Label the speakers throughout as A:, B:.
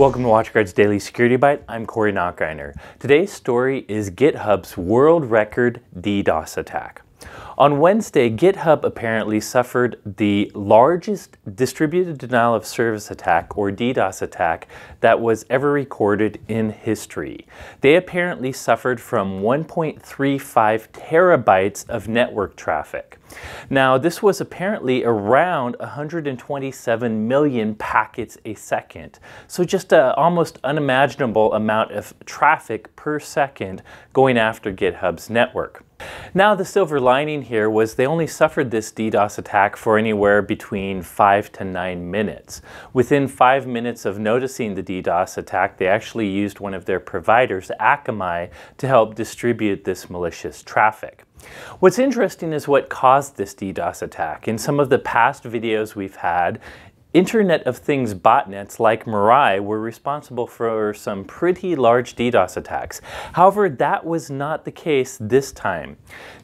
A: Welcome to WatchGuard's Daily Security Byte. I'm Corey Nachreiner. Today's story is GitHub's world record DDoS attack. On Wednesday, GitHub apparently suffered the largest distributed denial of service attack, or DDoS attack, that was ever recorded in history. They apparently suffered from 1.35 terabytes of network traffic. Now, this was apparently around 127 million packets a second. So just an almost unimaginable amount of traffic per second going after GitHub's network. Now the silver lining here was they only suffered this DDoS attack for anywhere between 5 to 9 minutes. Within 5 minutes of noticing the DDoS attack, they actually used one of their providers, Akamai, to help distribute this malicious traffic. What's interesting is what caused this DDoS attack. In some of the past videos we've had, Internet of Things botnets like Mirai were responsible for some pretty large DDoS attacks. However, that was not the case this time.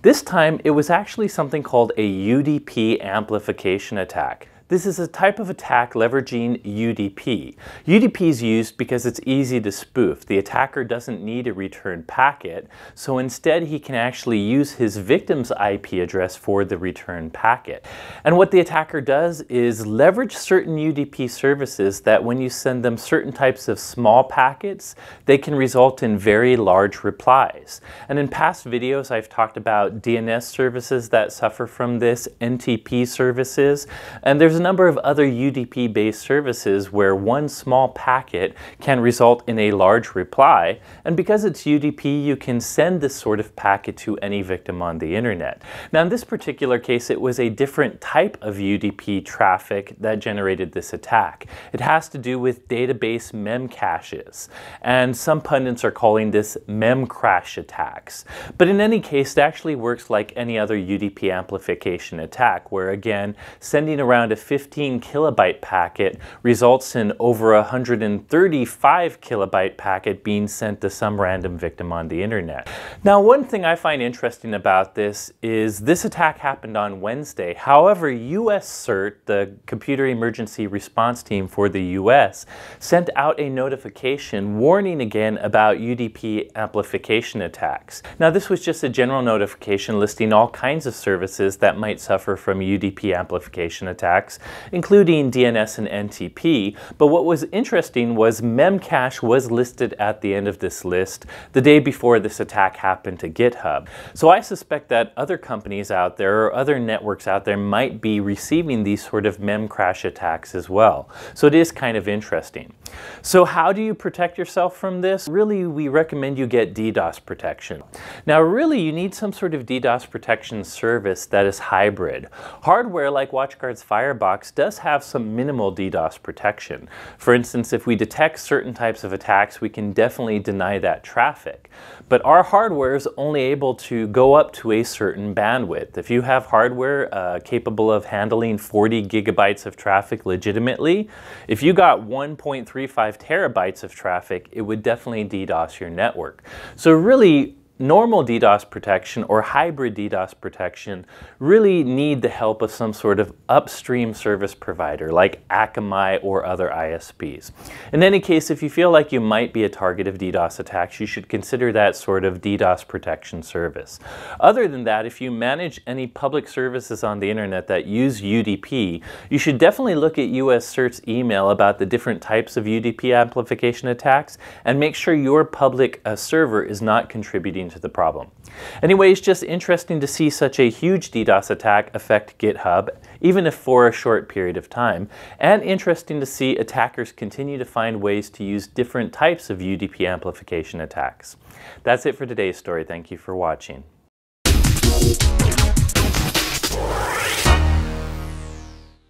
A: This time, it was actually something called a UDP amplification attack. This is a type of attack leveraging UDP. UDP is used because it's easy to spoof. The attacker doesn't need a return packet, so instead he can actually use his victim's IP address for the return packet. And what the attacker does is leverage certain UDP services that when you send them certain types of small packets, they can result in very large replies. And in past videos, I've talked about DNS services that suffer from this, NTP services, and there's there's a number of other UDP-based services where one small packet can result in a large reply, and because it's UDP, you can send this sort of packet to any victim on the internet. Now in this particular case, it was a different type of UDP traffic that generated this attack. It has to do with database mem caches, and some pundits are calling this mem crash attacks. But in any case, it actually works like any other UDP amplification attack, where again, sending around a 15 kilobyte packet results in over 135 kilobyte packet being sent to some random victim on the internet. Now one thing I find interesting about this is this attack happened on Wednesday. However, US CERT, the Computer Emergency Response Team for the US, sent out a notification warning again about UDP amplification attacks. Now this was just a general notification listing all kinds of services that might suffer from UDP amplification attacks including DNS and NTP. But what was interesting was Memcache was listed at the end of this list the day before this attack happened to GitHub. So I suspect that other companies out there or other networks out there might be receiving these sort of memcrash attacks as well. So it is kind of interesting. So how do you protect yourself from this? Really, we recommend you get DDoS protection. Now, really, you need some sort of DDoS protection service that is hybrid. Hardware like WatchGuard's Firebox does have some minimal DDoS protection. For instance, if we detect certain types of attacks, we can definitely deny that traffic. But our hardware is only able to go up to a certain bandwidth. If you have hardware uh, capable of handling 40 gigabytes of traffic legitimately, if you got 1.35 terabytes of traffic, it would definitely DDoS your network. So really, normal DDoS protection or hybrid DDoS protection really need the help of some sort of upstream service provider like Akamai or other ISPs. In any case, if you feel like you might be a target of DDoS attacks, you should consider that sort of DDoS protection service. Other than that, if you manage any public services on the internet that use UDP, you should definitely look at US CERT's email about the different types of UDP amplification attacks and make sure your public uh, server is not contributing to the problem. Anyway, it's just interesting to see such a huge DDoS attack affect GitHub, even if for a short period of time, and interesting to see attackers continue to find ways to use different types of UDP amplification attacks. That's it for today's story. Thank you for watching.